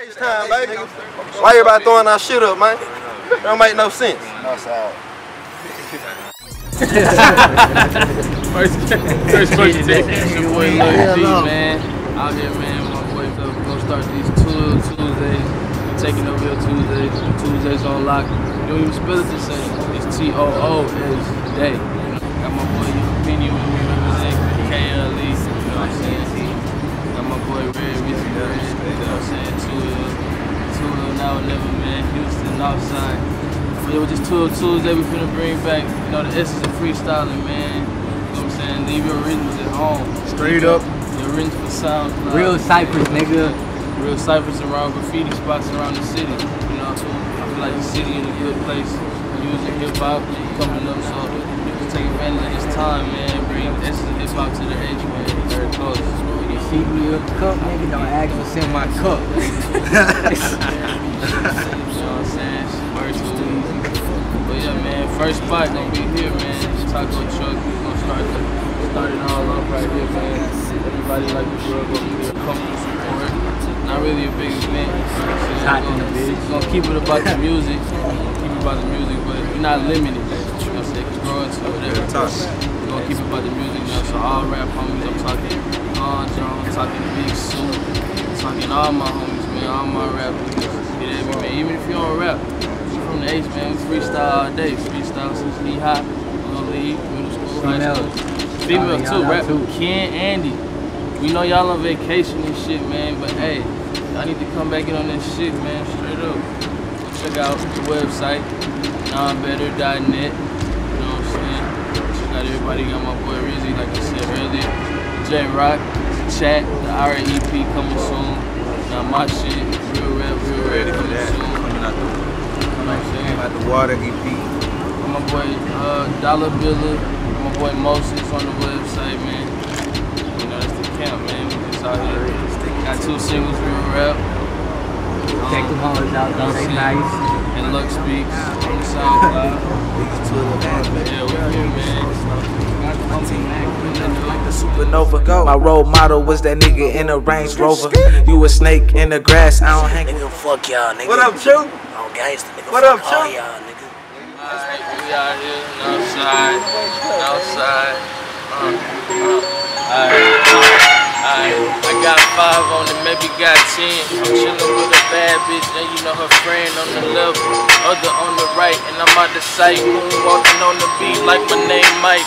Time, baby. Why everybody throwing our shit up, man? Don't make no sense. No side. first, first question, your boy Lil G, man. Out here, man. My boy gonna start these Too iLL Tuesdays. Taking over your Tuesdays. Tuesdays on lock. You don't even spell it the same. It's T O O is day. Got my boy Opinion with me representing KLE. You know what I'm saying? Got my boy Red Rizzy Tool now man. Houston outside. But it was just Too iLL Tuesday. We finna bring back, you know, the essence of freestyling, man. You know what I'm saying? Leave your rhythms at home. Straight up. Your rhythms for sound. Real ciphers, nigga. Real ciphers around graffiti spots around the city. You know, I feel like the city in a good place. Using hip hop coming up, so just take advantage of this time, man. Bring essence of hip hop to the edge, man. Very close. You see me a cup, nigga, don't ask me send my cup. You know what I'm saying? Word to easy. But yeah, man, first spot gonna be here, man. Taco Truck. We gonna start the, start it all off right here, man. Everybody like the world gonna be a comfortable support. Not really a big event. You know what I'm in the Gonna- bitch. Gonna keep it about the music. Keep it about the music, but we're not limited. You know what I'm saying? Cause growing to whatever. We're gonna keep it about the music, you know. So all rap homies, I'm talking Don John, talking Big Soup, talking all my homies, man, all my rappers. Get at me, man. Even if you don't rap, you from the H, man. We freestyle all day. Freestyle since knee high, little league, middle school, high school. Female too, rap. too. Ken, Andy. We know y'all on vacation and shit, man. But hey, y'all need to come back in on this shit, man. Straight up. Check out the website, nonbetter.net. You know what I'm saying? Check out everybody. Got my boy Rizzy, like I said earlier. J Rock, Chat, the REP coming soon. Now my shit, real rap, real rap coming soon. Coming out the, You know what I'm saying? out the water EP. Got my boy uh, Dollar Billa, got my boy Moses on the website, man. You know, that's the camp, man. We just out here. Got two singles, real rap. Take them hoes out, don't say nice. And Lux Speaks on the SoundCloud. Yeah, we're here, man. Like the. My role model was that nigga in a Range Rover. You a snake in the grass, I don't hang. Nigga, fuck y'all, nigga. What up, Chew? Oh, gangsta, nigga. What fuck up, all y'all, nigga. Alright, we out here, outside, outside. Uh, uh, Alright, alright. I got five on it, maybe got ten. I'm chillin' with a bad bitch, and you know her friend on the left, other on the right, and I'm out the sight. Walking on the beat like my name Mike.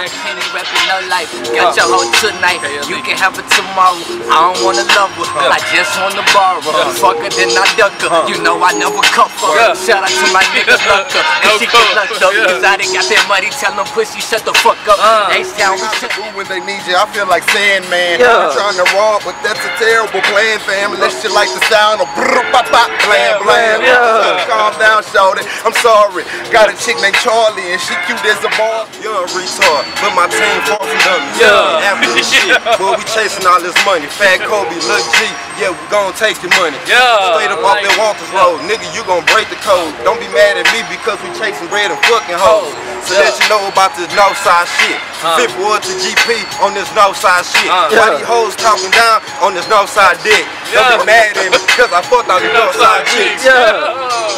Jack Henry rapping no life. Got your hoe tonight. You can have it tomorrow. I don't wanna love her. I just wanna borrow. Fuck her, then I duck her. You know I never cuff her. Yeah. Shout out to my nigga Lucker. Cause she get lucked up. Cause I done got that money. Tell them pussy, shut the fuck up. H-Town, we shut Ooh, when they need you, I feel like Sandman. Yeah. I'm trying to rob, but that's a terrible plan, fam. Unless you like the sound of brr pop pop blam blam. Yeah. Calm down, shorty. I'm sorry. Got a chick named Charlie, and she cute as a ball. You're a retard, but my team far from dummies. Yeah. After this shit, boy, we chasing all this money. Fat Kobe, Lil G, yeah, we gon' take your money. Yeah, Straight up off like- that Walters Road, nigga, you gon' break the code. Don't be mad at me because we chasing bread and fucking hoes. So Yeah. that you know about this north side shit. Uh. Fifth ward to GP on this north side shit. Uh. Why these hoes talking down on this north side dick? Don't Yeah. be mad at me because I fucked all the north side chicks. Yeah.